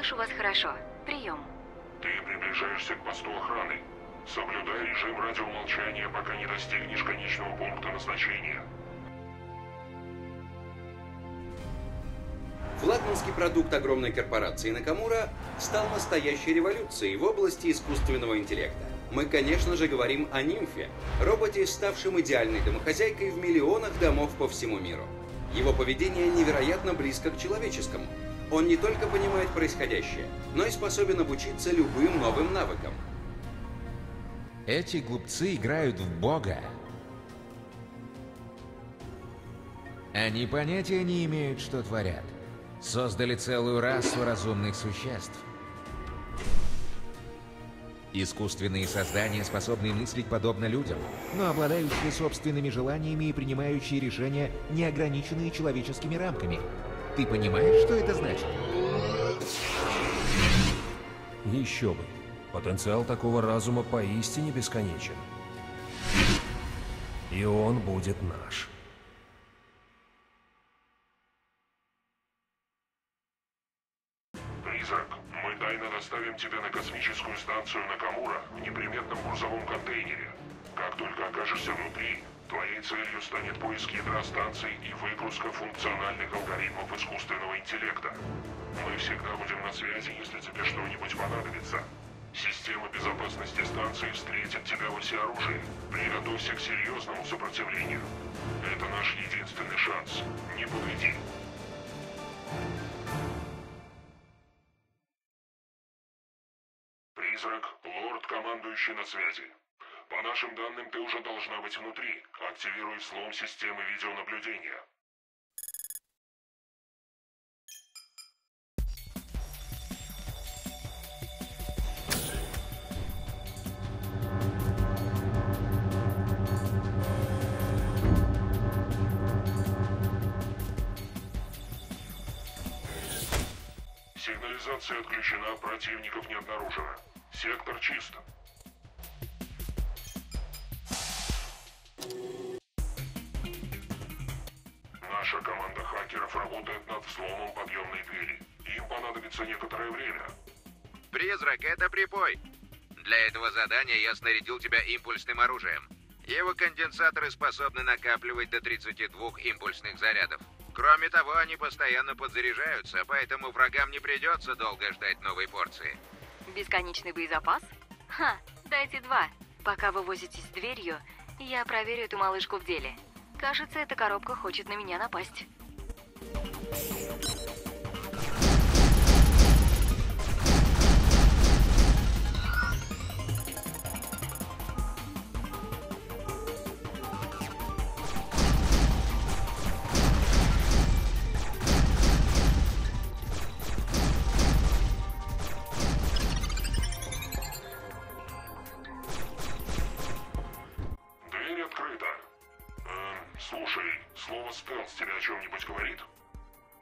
Слышу вас хорошо. Прием. Ты приближаешься к посту охраны. Соблюдай режим радиомолчания, пока не достигнешь конечного пункта назначения. Флагманский продукт огромной корпорации Накамура стал настоящей революцией в области искусственного интеллекта. Мы, конечно же, говорим о нимфе, роботе, ставшем идеальной домохозяйкой в миллионах домов по всему миру. Его поведение невероятно близко к человеческому. Он не только понимает происходящее, но и способен обучиться любым новым навыкам. Эти глупцы играют в Бога. Они понятия не имеют, что творят. Создали целую расу разумных существ. Искусственные создания, способные мыслить подобно людям, но обладающие собственными желаниями и принимающие решения, не ограниченные человеческими рамками. Ты понимаешь, что это значит? Еще бы. Потенциал такого разума поистине бесконечен. И он будет наш. Призрак, мы тайно доставим тебя на космическую станцию Накамура в неприметном грузовом контейнере. Как только окажешься внутри, твоей целью станет поиск ядра станции и выгрузка функциональных алгоритмов искусственного интеллекта. Мы всегда будем на связи, если тебе что-нибудь понадобится. Система безопасности станции встретит тебя во всеоружии. Приготовься к серьезному сопротивлению. Это наш единственный шанс. Не подведи. Призрак, лорд, командующий на связи. По нашим данным, ты уже должна быть внутри. Активируй взлом системы видеонаблюдения. Сигнализация отключена, противников не обнаружено. Сектор чист. Наша команда хакеров работает над взломом подъемной двери. Им понадобится некоторое время. Призрак, это припой. Для этого задания я снарядил тебя импульсным оружием. Его конденсаторы способны накапливать до 32 импульсных зарядов. Кроме того, они постоянно подзаряжаются, поэтому врагам не придется долго ждать новой порции. Бесконечный боезапас? Ха, дайте два. Пока вы возитесь с дверью, я проверю эту малышку в деле. Кажется, эта коробка хочет на меня напасть. Слушай, слово стелс тебе о чем-нибудь говорит?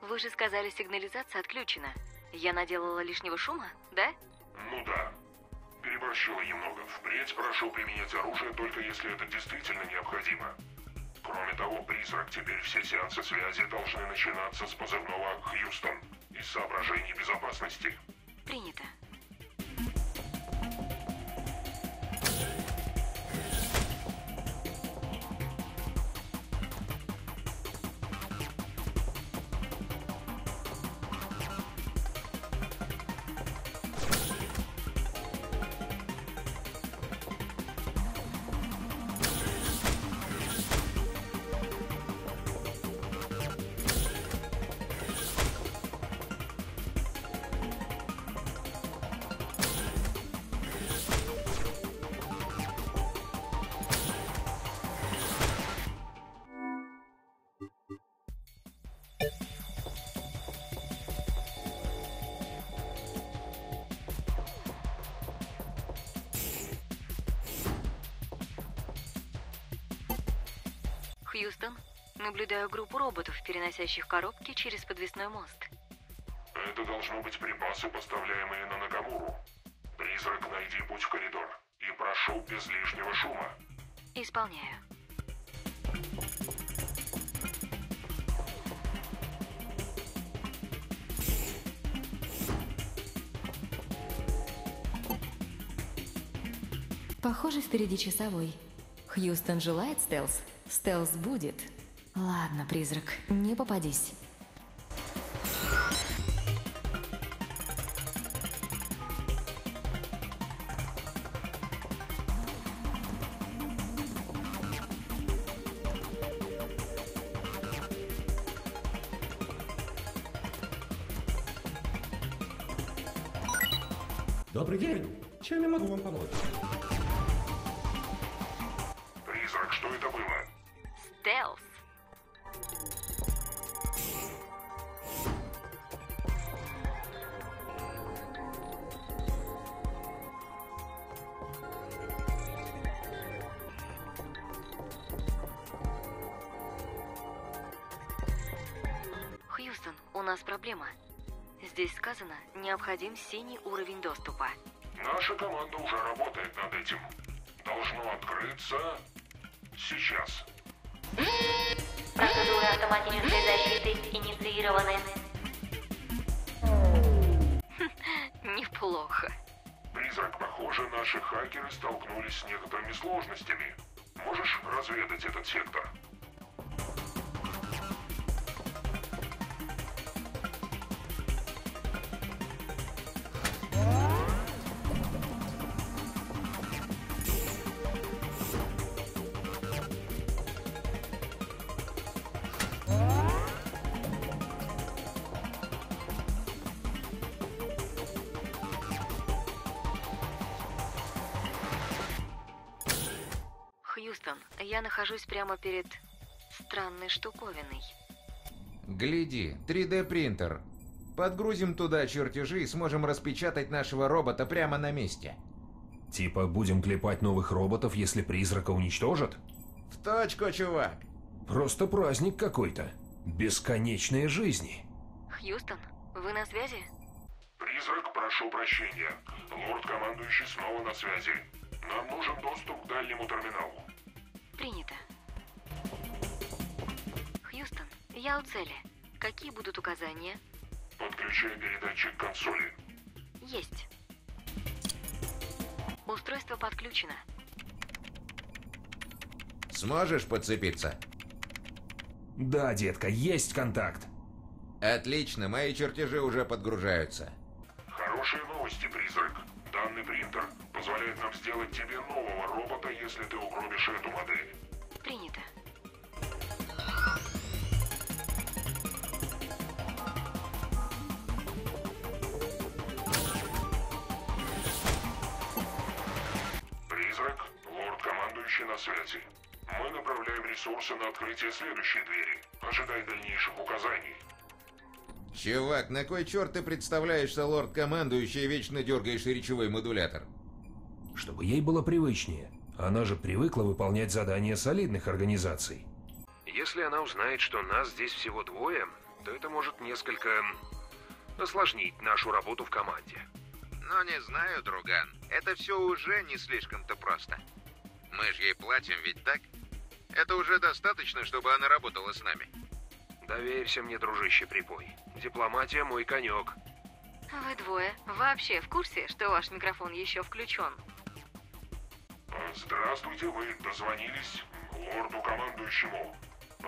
Вы же сказали, сигнализация отключена. Я наделала лишнего шума, да? Ну да. Переборщила немного. Впредь прошу применять оружие только если это действительно необходимо. Кроме того, призрак, теперь все сеансы связи должны начинаться с позывного «Хьюстон» из соображений безопасности. Принято. Хьюстон. Наблюдаю группу роботов, переносящих коробки через подвесной мост. Это должно быть припасы, поставляемые на Накамуру. Призрак, найди путь в коридор. И прошу без лишнего шума. Исполняю. Похоже, впереди часовой. Хьюстон желает стелс? Стелс будет. Ладно, призрак, не попадись. У нас проблема. Здесь сказано, необходим синий уровень доступа. Наша команда уже работает над этим. Должно открыться сейчас. Процедуры автоматической защиты инициированы. Неплохо. Призрак, похоже, наши хакеры столкнулись с некоторыми сложностями. Можешь разведать этот сектор? Хьюстон, я нахожусь прямо перед странной штуковиной. Гляди, 3D принтер. Подгрузим туда чертежи и сможем распечатать нашего робота прямо на месте. Типа будем клепать новых роботов, если призрака уничтожат? В точку, чувак. Просто праздник какой-то. Бесконечные жизни. Хьюстон, вы на связи? Призрак, прошу прощения. Лорд-командующий снова на связи. Нам нужен доступ к дальнему терминалу. Принято. Хьюстон, я у цели. Какие будут указания? Подключай передатчик к консоли. Есть. Устройство подключено. Сможешь подцепиться? Да, детка, есть контакт. Отлично, мои чертежи уже подгружаются. Хорошие новости, призрак. Данный принтер позволяет нам сделать тебе нового робота, если ты угробишь эту модель. Принято. Призрак, лорд-командующий на связи. Мы направляем ресурсы на открытие следующей двери. Ожидай дальнейших указаний. Чувак, на кой черт ты представляешься лорд-командующий и вечно дергаешь речевой модулятор? Чтобы ей было привычнее. Она же привыкла выполнять задания солидных организаций. Если она узнает, что нас здесь всего двое, то это может несколько осложнить нашу работу в команде. Но не знаю, друган. Это все уже не слишком-то просто. Мы же ей платим, ведь так? Это уже достаточно, чтобы она работала с нами. Доверься мне, дружище Припой. Дипломатия мой конек. Вы двое вообще в курсе, что ваш микрофон еще включен? Здравствуйте, вы дозвонились лорду-командующему.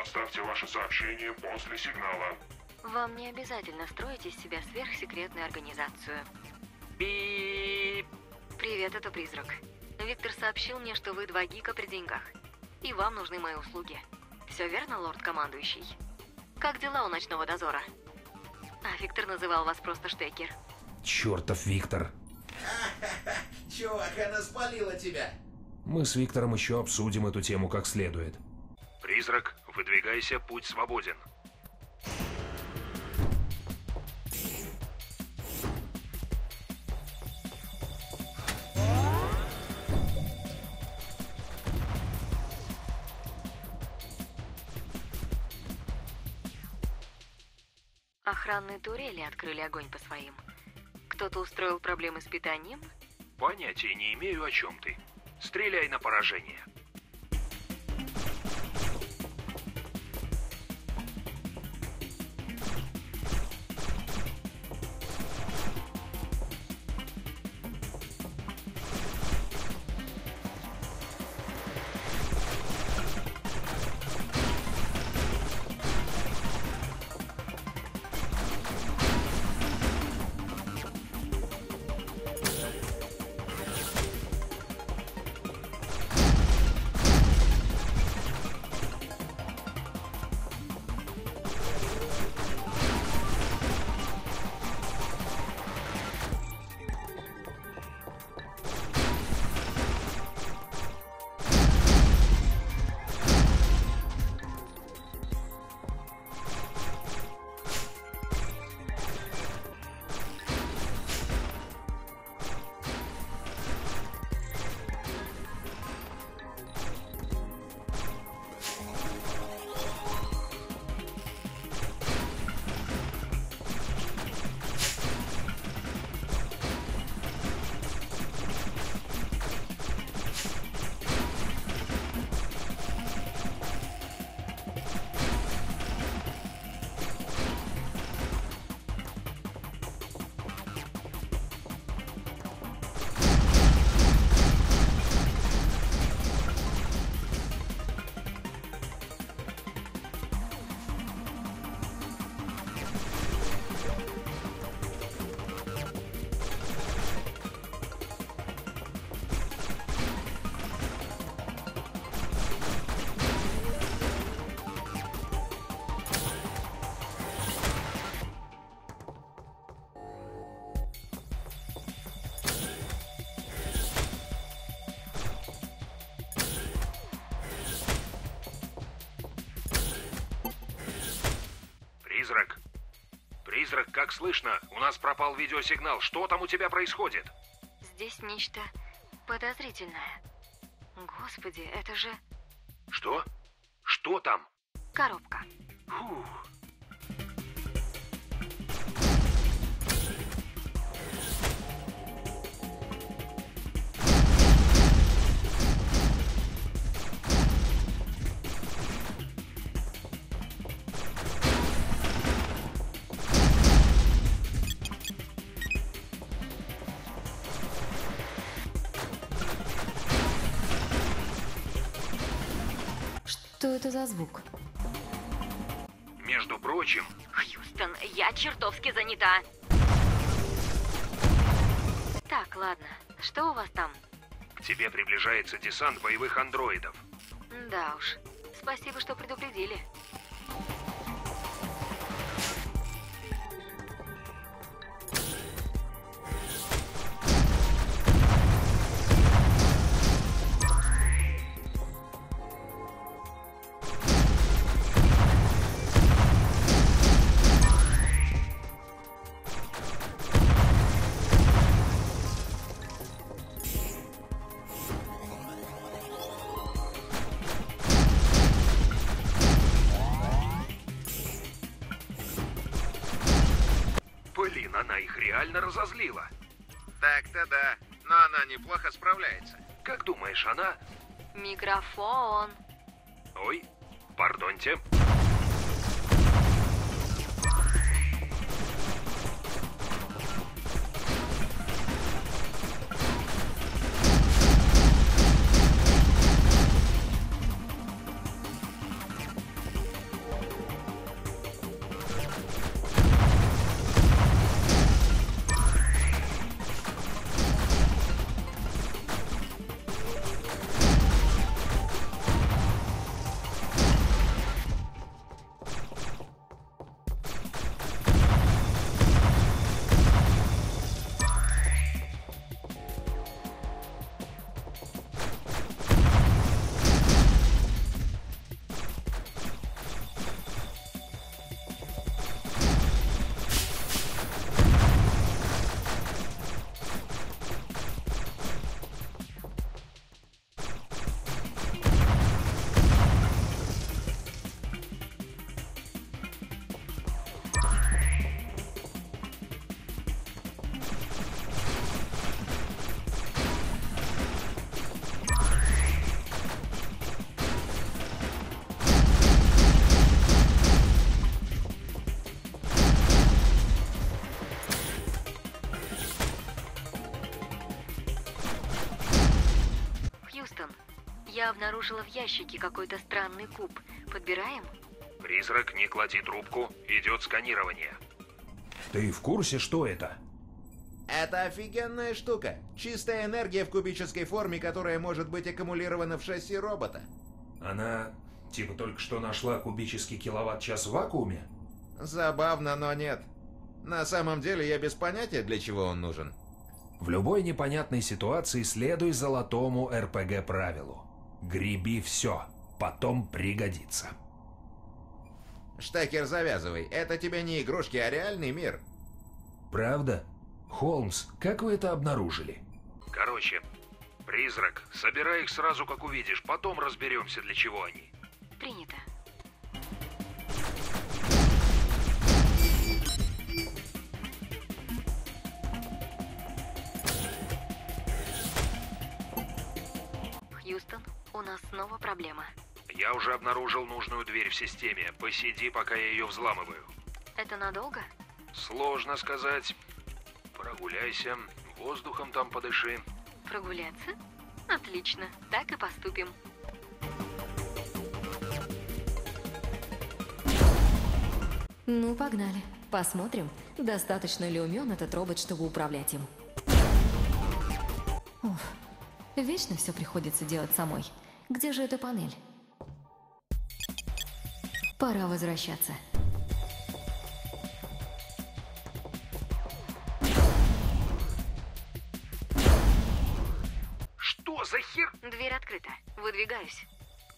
Оставьте ваше сообщение после сигнала. Вам не обязательно строить из себя сверхсекретную организацию. Бип. Привет, это Призрак. Виктор сообщил мне, что вы два гика при деньгах. И вам нужны мои услуги. Все верно, лорд-командующий? Как дела у ночного дозора? А Виктор называл вас просто Штекер. Чертов Виктор. Чувак, она спалила тебя. Мы с Виктором еще обсудим эту тему как следует. Призрак, выдвигайся, путь свободен. Охранные турели открыли огонь по своим. Кто-то устроил проблемы с питанием? Понятия не имею, о чем ты. Стреляй на поражение. призрак!» «Призрак, как слышно? У нас пропал видеосигнал. Что там у тебя происходит?» «Здесь нечто подозрительное. Господи, это же...» «Что? Что там?» «Коробка». «Фух, Что за звук? Между прочим, Хьюстон, я чертовски занята. Так, ладно. Что у вас там? к тебе приближается десант боевых андроидов. Да уж. Спасибо, что предупредили. Przyjęcie. Я обнаружила в ящике какой-то странный куб. Подбираем? Призрак, не клади трубку, идет сканирование. Ты в курсе, что это? Это офигенная штука. Чистая энергия в кубической форме, которая может быть аккумулирована в шасси робота. Она типа только что нашла кубический киловатт-час в вакууме? Забавно, но нет. На самом деле я без понятия, для чего он нужен. В любой непонятной ситуации следуй золотому РПГ-правилу. Греби все, потом пригодится. Штекер, завязывай. Это тебе не игрушки, а реальный мир. Правда? Холмс, как вы это обнаружили? Короче, призрак, собирай их сразу, как увидишь, потом разберемся, для чего они. Принято. Хьюстон, у нас снова проблема. Я уже обнаружил нужную дверь в системе. Посиди, пока я ее взламываю. Это надолго? Сложно сказать. Прогуляйся, воздухом там подыши. Прогуляться? Отлично, так и поступим. Ну, погнали. Посмотрим, достаточно ли умен этот робот, чтобы управлять им. Уф, вечно все приходится делать самой. Где же эта панель? Пора возвращаться. Что за хер? Дверь открыта. Выдвигаюсь.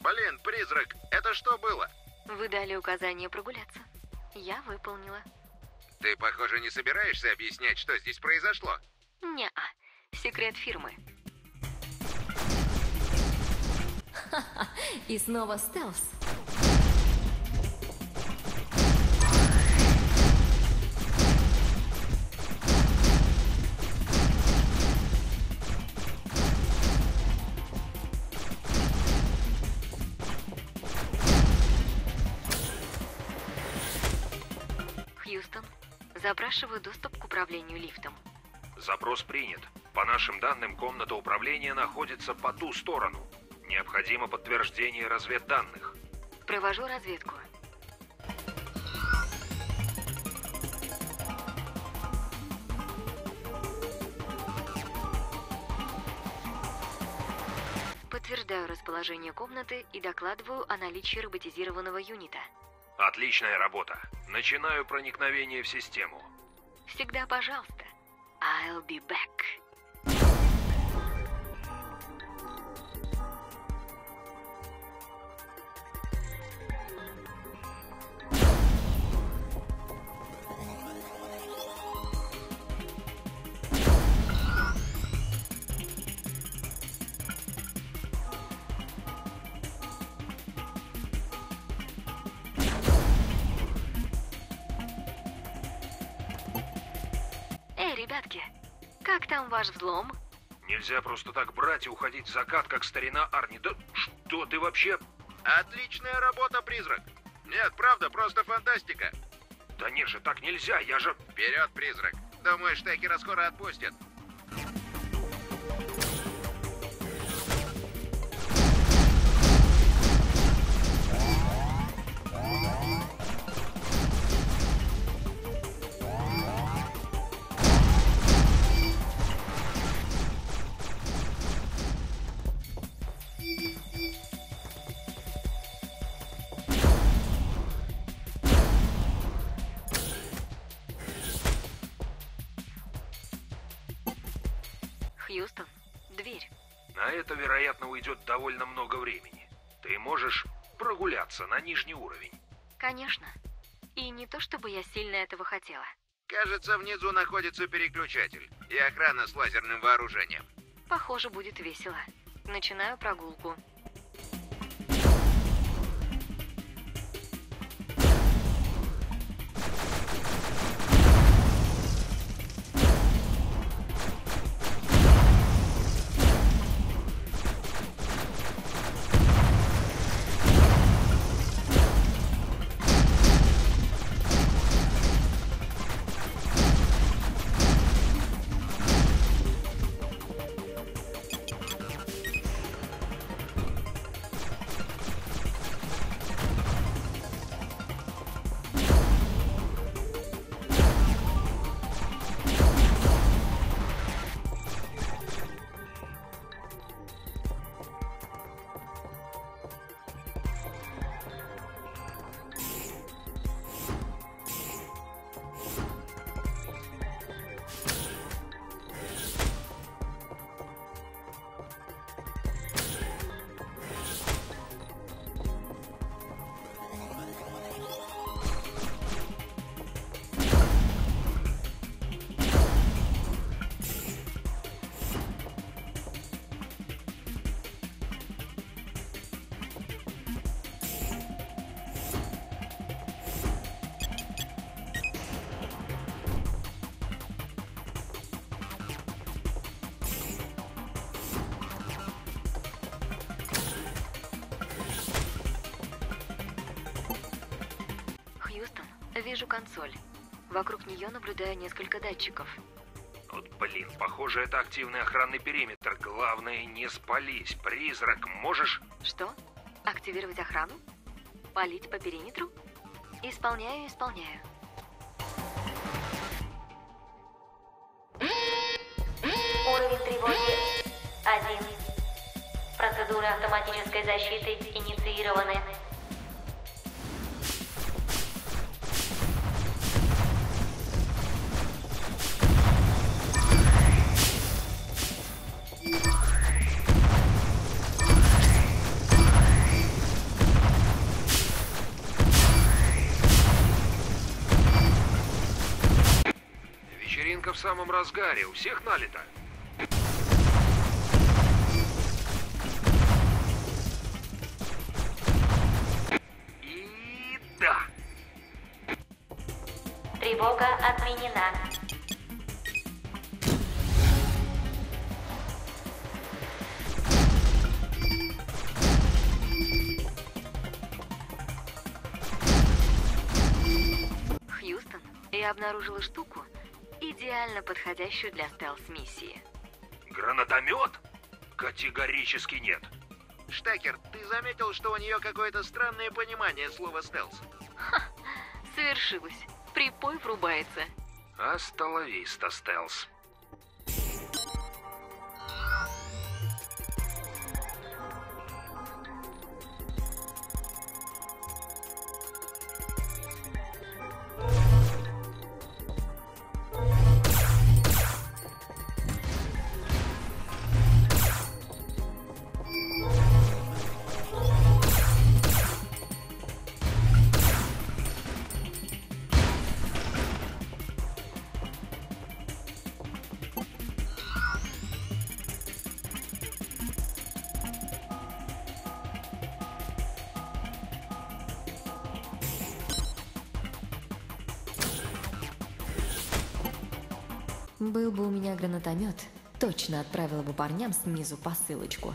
Блин, призрак, это что было? Вы дали указание прогуляться. Я выполнила. Ты, похоже, не собираешься объяснять, что здесь произошло? Не-а. Секрет фирмы. И снова стелс. Хьюстон, запрашиваю доступ к управлению лифтом. Запрос принят. По нашим данным, комната управления находится по ту сторону. Необходимо подтверждение разведданных. Провожу разведку. Подтверждаю расположение комнаты и докладываю о наличии роботизированного юнита. Отличная работа. Начинаю проникновение в систему. Всегда пожалуйста. I'll be back. Там ваш взлом? Нельзя просто так брать и уходить в закат, как старина Арни. Да что ты вообще... Отличная работа, призрак. Нет, правда, просто фантастика. Да нет же, так нельзя, я же... Вперед, призрак. Думаю, Штекера скоро отпустят. Довольно много времени. Ты можешь прогуляться на нижний уровень. Конечно. И не то чтобы я сильно этого хотела. Кажется, внизу находится переключатель и охрана с лазерным вооружением. Похоже, будет весело. Начинаю прогулку. Консоль. Вокруг нее наблюдаю несколько датчиков. Вот блин, похоже, это активный охранный периметр. Главное, не спались. Призрак, можешь... Что? Активировать охрану? Полить по периметру? Исполняю, исполняю. Уровень тревоги 1. Процедуры автоматической защиты инициированы. Самом разгаре, у всех налито. И да. Тревога отменена. Хьюстон, я обнаружила штуку, идеально подходящую для стелс-миссии. Гранатомет? Категорически нет. Штекер, ты заметил, что у нее какое-то странное понимание слова «стелс»? Совершилось. Припой врубается. Асталависта, стелс. Был бы у меня гранатомет, точно отправила бы парням снизу посылочку.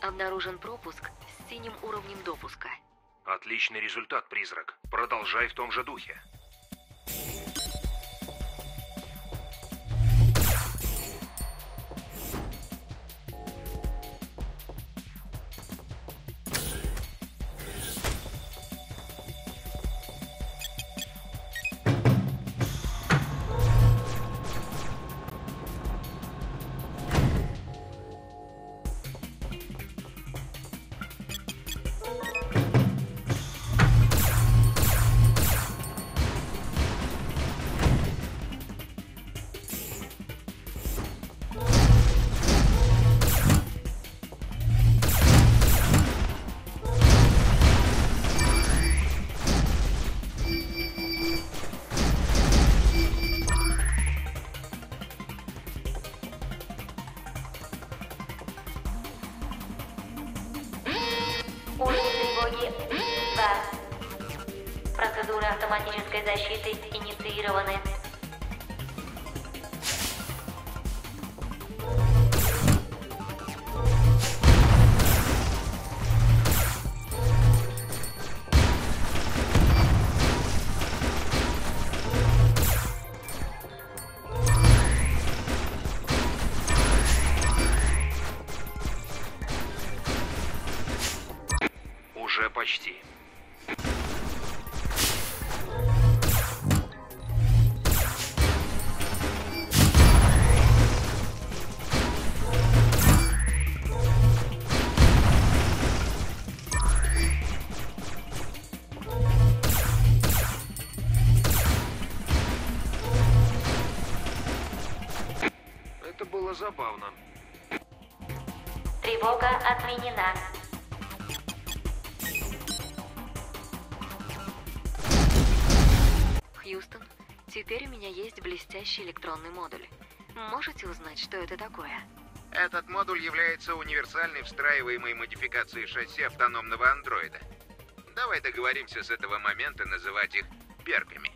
Обнаружен пропуск с синим уровнем допуска. Отличный результат, призрак. Продолжай в том же духе. Блестящий электронный модуль. Можете узнать, что это такое? Этот модуль является универсальной встраиваемой модификацией шасси автономного андроида. Давай договоримся с этого момента называть их перками.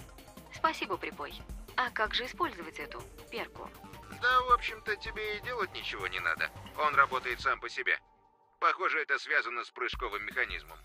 Спасибо, Припой. А как же использовать эту перку? Да, в общем-то, тебе и делать ничего не надо. Он работает сам по себе. Похоже, это связано с прыжковым механизмом.